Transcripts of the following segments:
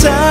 coração.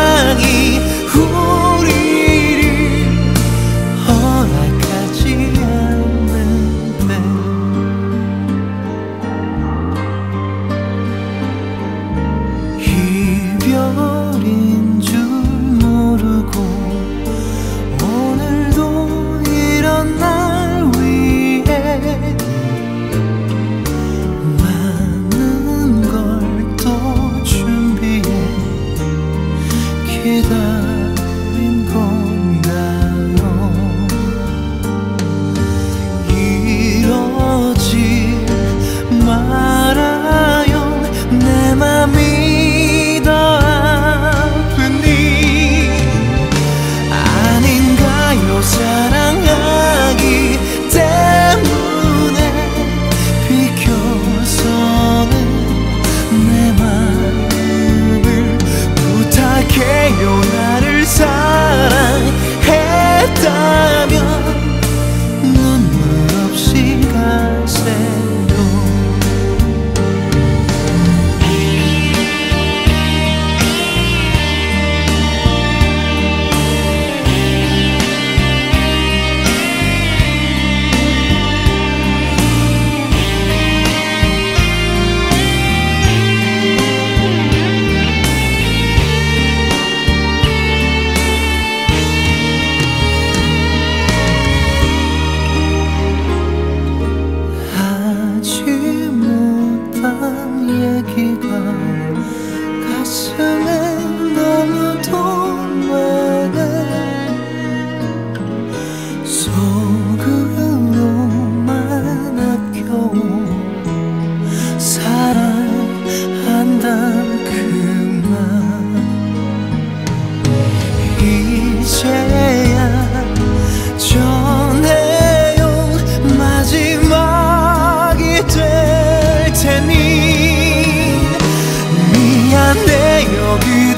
You.